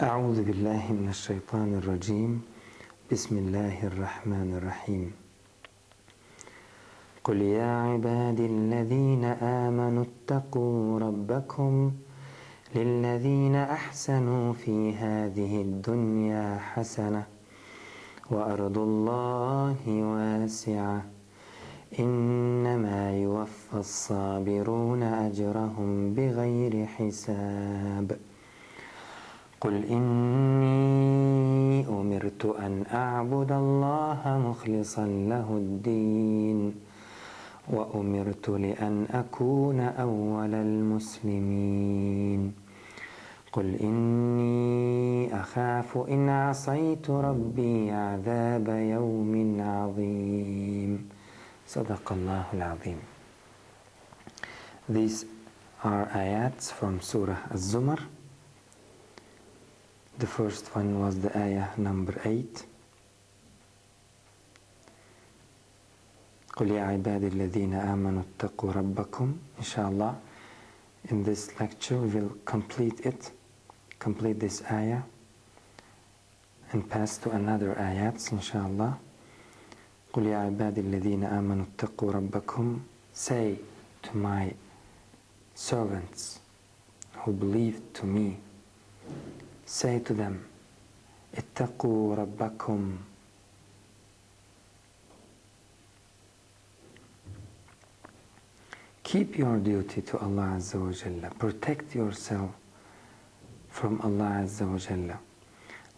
أعوذ بالله من الشيطان الرجيم. بسم الله الرحمن الرحيم. قل يا عبادي الذين آمنوا اتقوا ربكم للذين أحسنوا في هذه الدنيا حسنة وأرض الله واسعة. إنما يوفى الصابرون أجرهم بغير حساب. قل إني أمرت أن أعبد الله مخلصا له الدين وأمرت لأن أكون أول المسلمين. قل إني أخاف إن عصيت ربي عذاب يوم عظيم. صدق الله العظيم. These are ayats from Surah Az-Zumar. The first one was the ayah number 8 قل يا عبادي الذين آمنوا اتقوا ربكم Inshallah in this lecture we will complete it complete this ayah and pass to another ayats inshallah قل يا عبادي الذين آمنوا اتقوا ربكم say to my servants who believe to me say to them اتقوا ربكم keep your duty to Allah Azza wa Jalla protect yourself from Allah Azza wa Jalla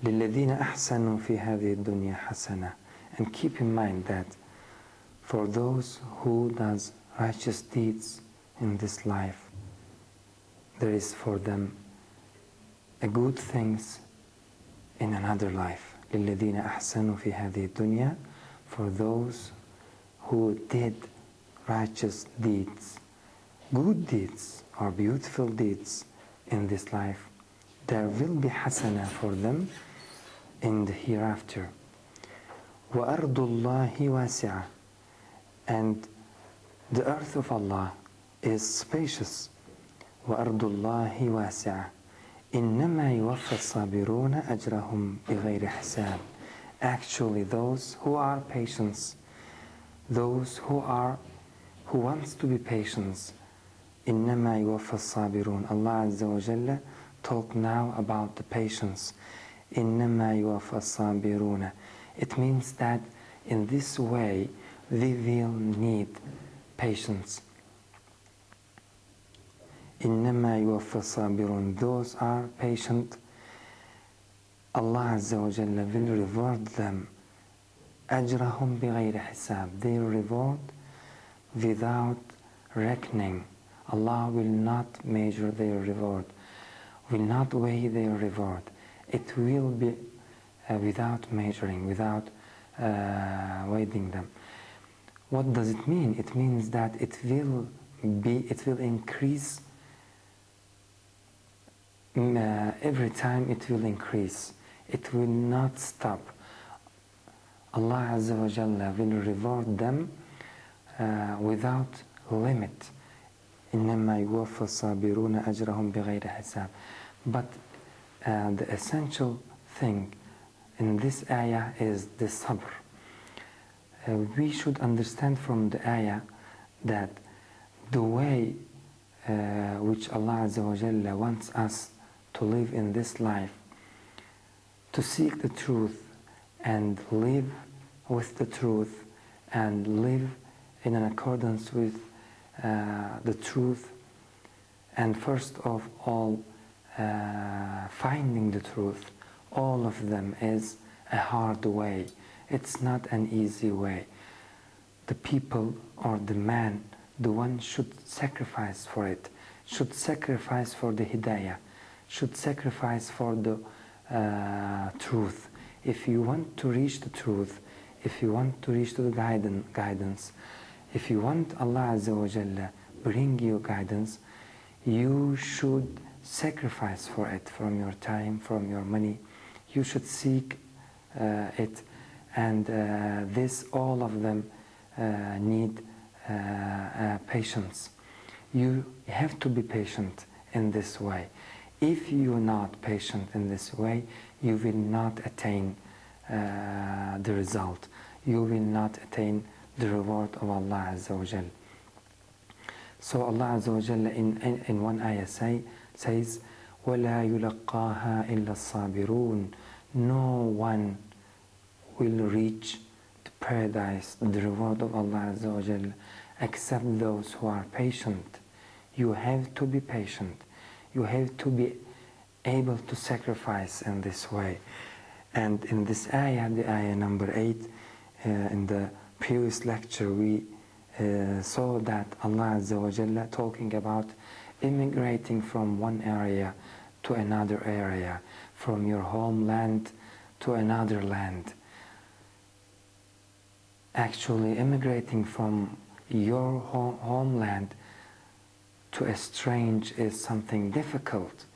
للذين أحسنوا في هذه الدنيا حسنة and keep in mind that for those who does righteous deeds in this life there is for them a good things in another life للذين أحسنوا في هذه الدنيا for those who did righteous deeds good deeds or beautiful deeds in this life there will be hasana for them in the hereafter وأرض الله واسعة and the earth of Allah is spacious وأرض الله واسعة إنما يوفى الصابرون أجرهم بغير حساب actually those who are patients those who are who wants to be patient إنما يوفى الصابرون Allah Azza wa Jalla talk now about the patience إنما يوفى الصابرون it means that in this way we will need patience İnnemâ yuvaffa sabirun. Those are patient. Allah Azza wa Jalla will reward them. Ecrahum bighayri hesab. Their reward without reckoning. Allah will not measure their reward, will not weigh their reward. It will be uh, without measuring, without uh, weighing them. What does it mean? It means that it will be, it will increase every time it will increase it will not stop Allah Azza wa Jalla will reward them uh, without limit إنما يوفى الصابرون أجرهم بغير حساب but uh, the essential thing in this ayah is the sabr uh, we should understand from the ayah that the way uh, which Allah Azza wa Jalla wants us to live in this life to seek the truth and live with the truth and live in an accordance with uh, the truth. And first of all uh, finding the truth all of them is a hard way. It's not an easy way. The people or the man the one should sacrifice for it should sacrifice for the hidayah should sacrifice for the uh, truth. If you want to reach the truth if you want to reach to the guidance, guidance if you want Allah Azza wa Jalla bring you guidance you should sacrifice for it from your time from your money. You should seek uh, it. And uh, this all of them uh, need patience. You have to be patient in this way if you're not patient in this way, you will not attain uh, the result. You will not attain the reward of Allah Azza wa Jal. So Allah Azza wa Jal in, in, in one ayah say, says, وَلَا يُلَقَّاهَا إِلَّا الصَّابِرُونَ No one will reach the paradise, the reward of Allah Azza wa Jal, except those who are patient. You have to be patient. You have to be able to sacrifice in this way. And in this ayah, the ayah number 8, uh, in the previous lecture, we uh, saw that Allah Azza wa Jalla talking about immigrating from one area to another area, from your homeland to another land. Actually, immigrating from your home, homeland to estrange is something difficult.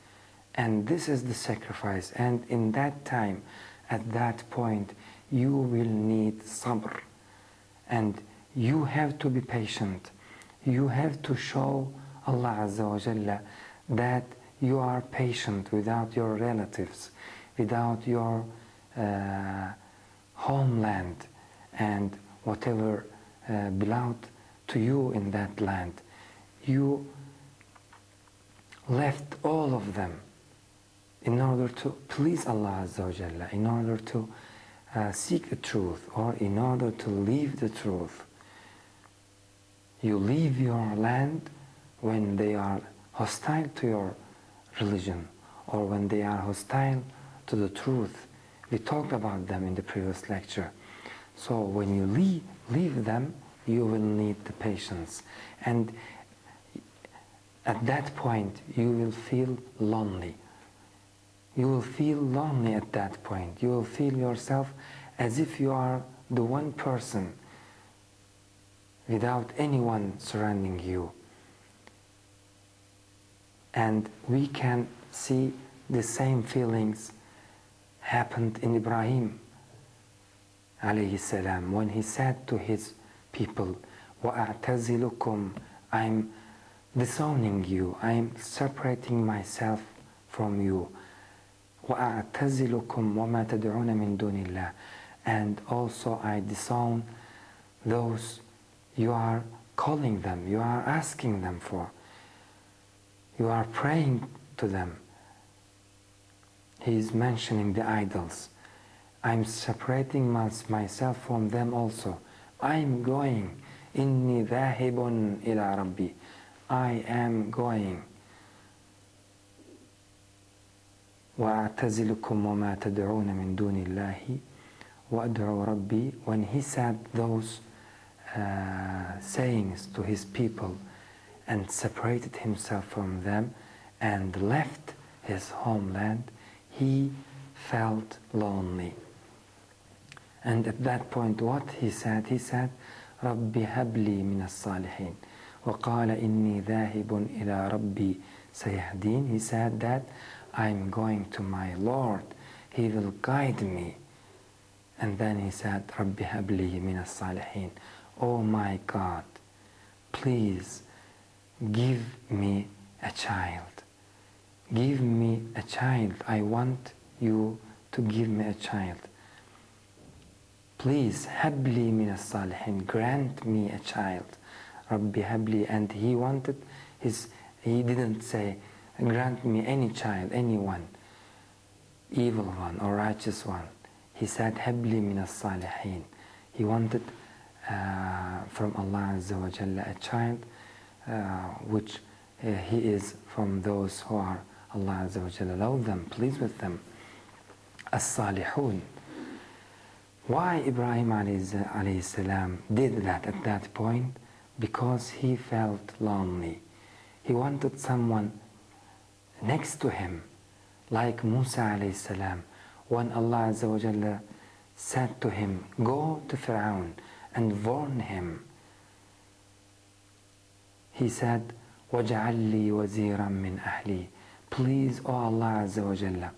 And this is the sacrifice. And in that time, at that point, you will need sabr. And you have to be patient. You have to show Allah Azza wa Jalla that you are patient without your relatives, without your uh, homeland, and whatever uh, belonged to you in that land. You left all of them in order to please Allah Azza wa Jalla, in order to uh, seek the truth, or in order to leave the truth. You leave your land when they are hostile to your religion, or when they are hostile to the truth. We talked about them in the previous lecture. So when you leave, leave them, you will need the patience. And at that point, you will feel lonely. You will feel lonely at that point. You will feel yourself as if you are the one person without anyone surrounding you. And we can see the same feelings happened in Ibrahim alayhi salam when he said to his people, وَأَعْتَزِلُكُمْ I'm disowning you, I'm separating myself from you. وَأَعْتَزِلُكُمْ وَمَا تَدْعُونَ مِن دُونِ اللَّهِ And also I disown those you are calling them, you are asking them for. You are praying to them. He is mentioning the idols. I'm separating myself from them also. I'm going. إني ذاهب إلى ربي. I am going. وأعتزلكم وما تدعون من دون الله وأدعو ربي when he said those uh, sayings to his people and separated himself from them and left his homeland he felt lonely and at that point what he said he said ربي هب لي من الصالحين وقال إني ذاهب إلى ربي سيهدين he said that I'm going to my Lord. He will guide me. And then he said, Rabbi habli min as-salihin. Oh my God, please give me a child. Give me a child. I want you to give me a child. Please, habli min as-salihin. Grant me a child. Rabbi habli. And he wanted his, he didn't say, grant me any child, anyone, evil one or righteous one. He said, Habli min salihin He wanted uh, from Allah Azza wa Jalla a child uh, which uh, he is from those who are Allah Azza wa Jalla love them, pleased with them. As-salihun. Why Ibrahim alayhi salam did that at that point? Because he felt lonely. He wanted someone next to him, like Musa alayhi salam, when Allah Azza wa Jalla said to him, Go to Fir'aun and warn him. He said, وَجَعَلْ لِي وَزِيرًا مِّنْ أَهْلِي Please, O Allah Azza wa Jalla,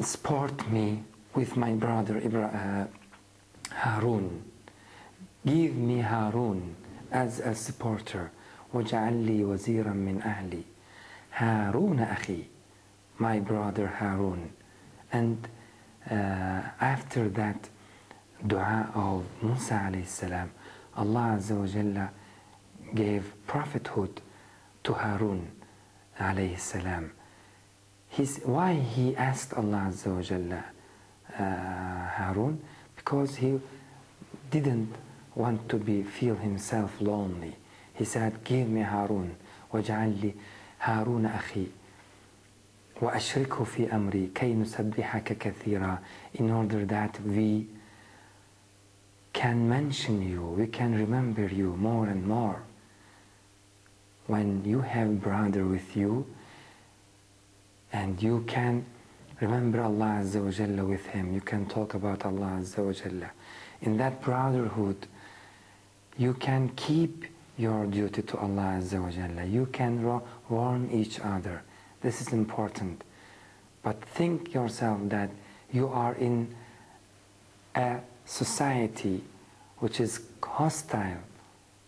support me with my brother Ibra- uh, Harun. Give me Harun as a supporter. وَجَعَلْ لِي وَزِيرًا مِّنْ أَهْلِي هارون أخي my brother Harun and uh, after that dua of Musa alayhi salam Allah Azza wa Jalla gave prophethood to Harun alayhi salam He's, why he asked Allah Azza wa Jalla uh, Harun because he didn't want to be feel himself lonely he said give me Harun واجعل لي هارون أخي وأشركه في أمري كي نسبحك كثيرا in order that we can mention you we can remember you more and more when you have brother with you and you can remember Allah Azza wa Jalla with him you can talk about Allah Azza wa Jalla in that brotherhood you can keep your duty to Allah Azza wa Jalla. You can warn each other. This is important. But think yourself that you are in a society which is hostile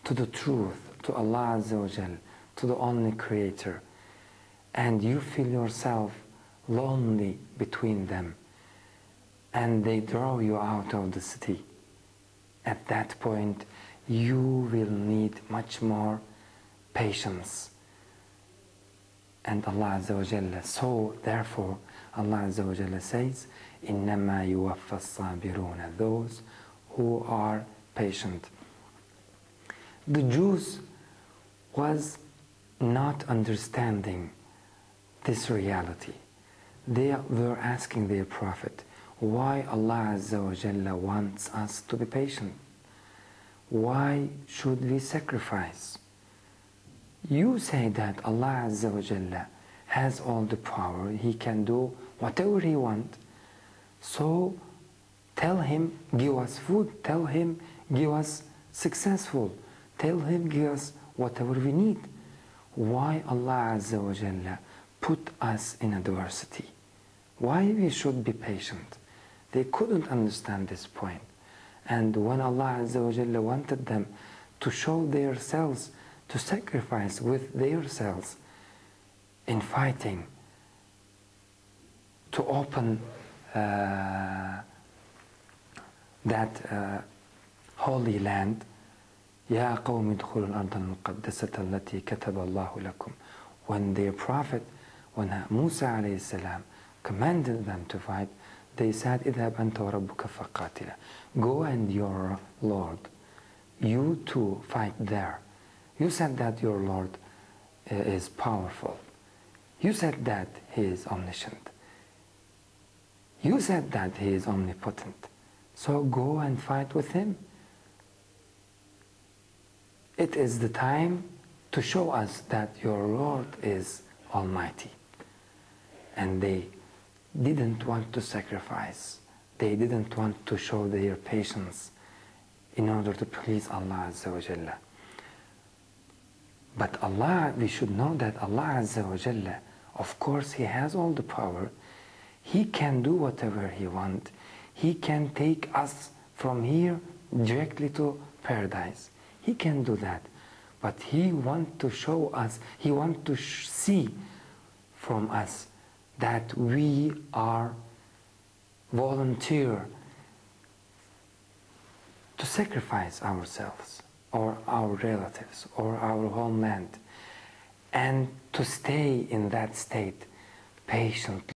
to the truth to Allah Azza wa Jalla to the only creator and you feel yourself lonely between them and they draw you out of the city. At that point you will need much more patience and Allah Azza wa Jalla so therefore Allah Azza wa Jalla says إنما يوفى الصابرون those who are patient the Jews was not understanding this reality. They were asking their prophet, why Allah Azza wa Jalla wants us to be patient? Why should we sacrifice? You say that Allah Azza wa Jalla has all the power, He can do whatever He wants. So tell Him, give us food, tell Him, give us successful, tell Him, give us whatever we need. Why Allah Azza wa Jalla put us in adversity? Why we should be patient? They couldn't understand this point. And when Allah Azza wa Jalla wanted them to show themselves, to sacrifice with themselves in fighting, to open uh, that uh, holy land, يا قوم ادخلوا الأرض المقدسة التي كتب الله لكم when their prophet when Musa alayhi salam commanded them to fight they said اذهب أنت وربك فقاتلا go and your Lord you too fight there you said that your Lord is powerful you said that he is omniscient you said that he is omnipotent so go and fight with him it is the time to show us that your Lord is Almighty. And they didn't want to sacrifice. They didn't want to show their patience in order to please Allah Azza wa Jalla. But Allah, we should know that Allah Azza wa Jalla, of course, He has all the power. He can do whatever He wants. He can take us from here directly to paradise. He can do that. But He wants to show us, He wants to see from us that we are volunteer to sacrifice ourselves or our relatives or our homeland and to stay in that state patiently